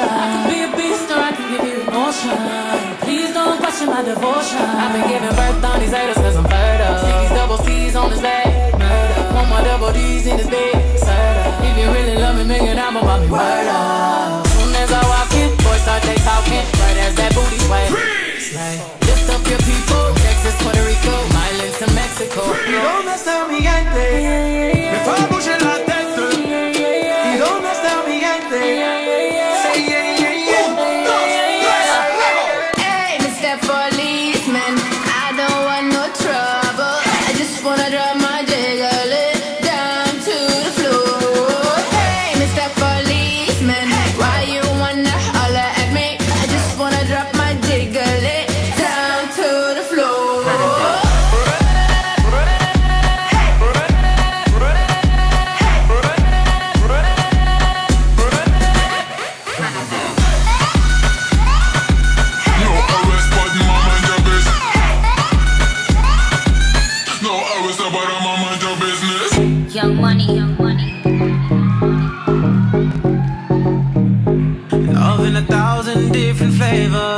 I can be a beast or I can give you emotion. Please don't question my devotion. I've been giving birth on these haters cause I'm fertile. These double C's on his back. Murder. One more double D's in his bed. If you really love me, make it album about booty. Slay. Lift up your people. Texas, Puerto Rico, Islands to Mexico. ¿Y dónde está mi gente? Me fue a la tête. ¿Y dónde está mi gente? Money, money. Love in a thousand different flavors.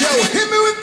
Yo, hit me with